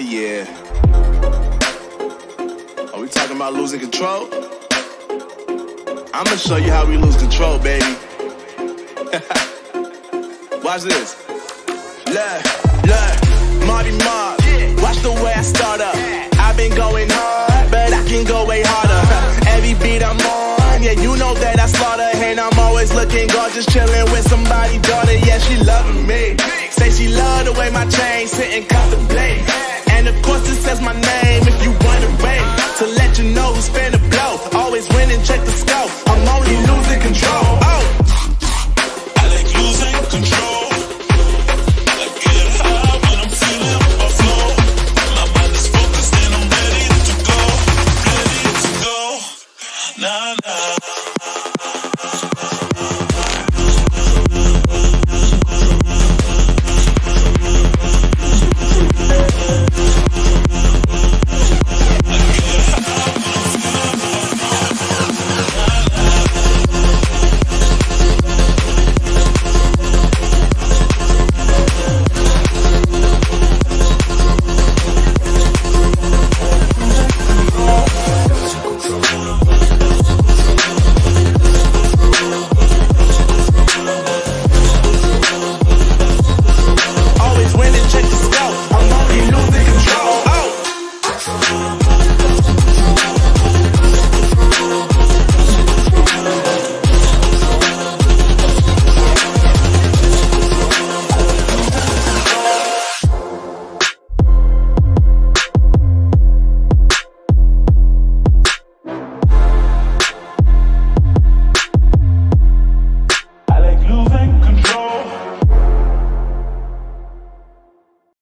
yeah. Are we talking about losing control? I'm gonna show you how we lose control, baby. Watch this. Look, look, Marty Mark. Watch the way I start up. I've been going hard, but I can go way harder. Every beat I'm on, yeah, you know that I slaughter. And I'm always looking gorgeous, chilling with somebody's daughter. Yeah, she loving me. Say she love the way my chain sitting comfortable says my name if you wanna wait. To let you know who's finna